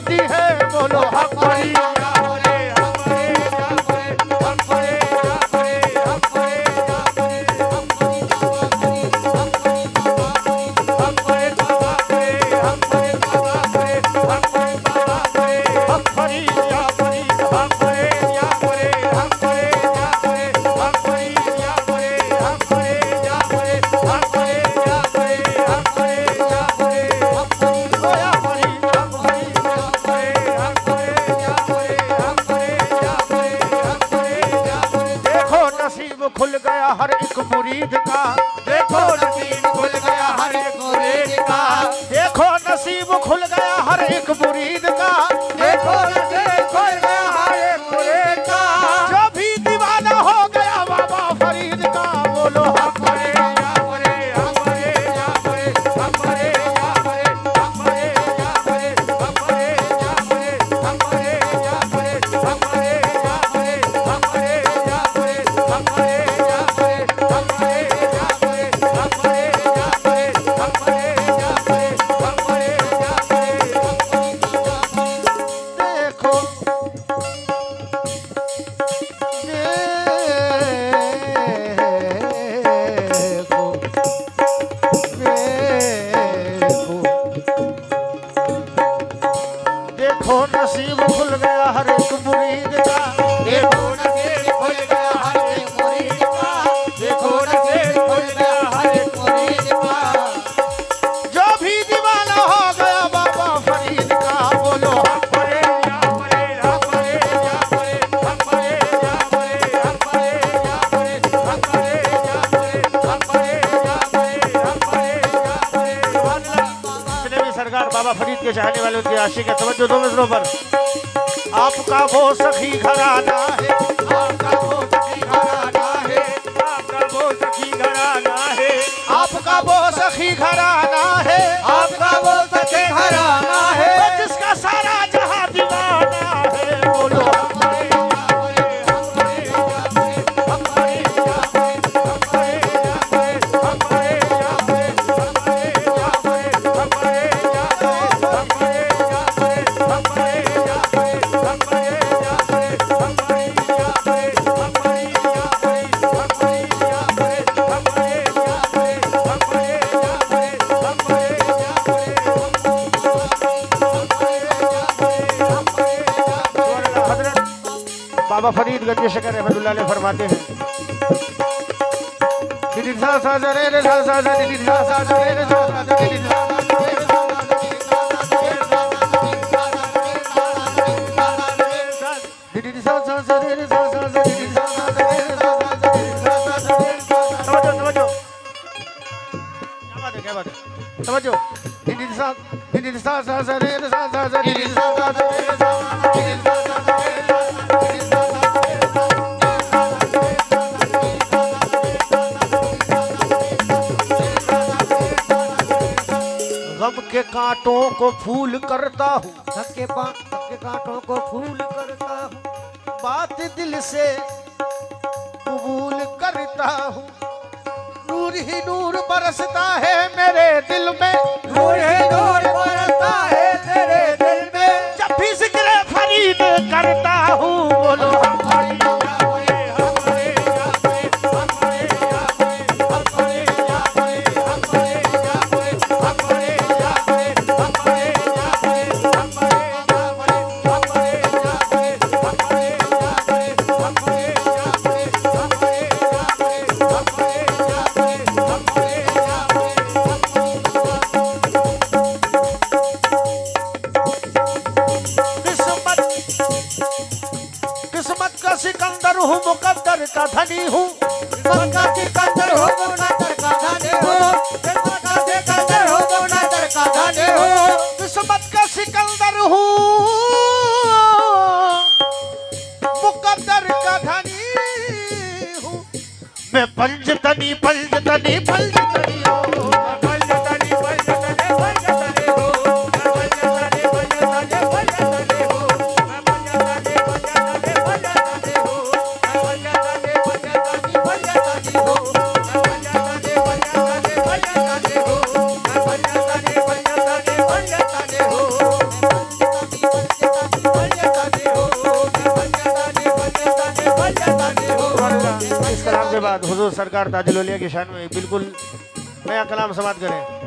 मोदी है बोलो हमारी। देखो नसीब खुल गया हर एक मुरीद का। देखो नसीब खुल गया हर एक मुरीद का। देखो हो नसीब खुल गया कारगार बाबा फरीद के चाहने वाले, उनके आशिक है तवज्जो दो मिनटों पर। आपका वो सखी घराना है। बाबा फरीद गंज शकर रहमतुल्लाह अलैह फरमाते हैं दिदिसा साजा रे रे साजा दिदिसा साजा रे रे साजा दिदिसा समझो समझो समझो सबके कांटों को फूल करता हूँ। सबके सबके कांटों को फूल करता हूँ। बात दिल से कबूल करता हूँ। नूर ही नूर बरसता है मेरे दिल में। नूर ही नूर बरसता है तेरे हूँ, मुकद्दर का धनी हूँ। कदर हो का धनी हूँ। मुकद्दर का धनी हूँ। किस्मत का सिकंदर हूँ। मुकद्दर का धनी हूँ। मैं पंजतनी पंजतनी पंजतनी बाद हुजूर सरकार ताजुल की शान में बिल्कुल नया कलाम समाप्त करें।